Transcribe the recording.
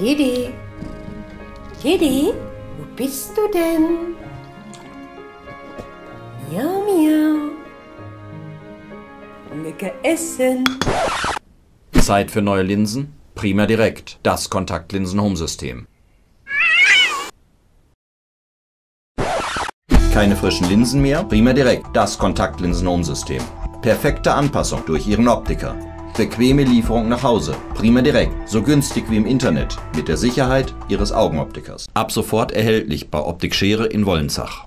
Teddy? Teddy? Wo bist du denn? Miau, miau. Lecker essen. Zeit für neue Linsen? Prima Direkt, das Kontaktlinsen-Home-System. Keine frischen Linsen mehr? Prima Direkt, das Kontaktlinsen-Home-System. Perfekte Anpassung durch Ihren Optiker. Bequeme Lieferung nach Hause. Prima Direkt, so günstig wie im Internet. Mit der Sicherheit Ihres Augenoptikers. Ab sofort erhältlich bei Optik Schere in Wollenzach.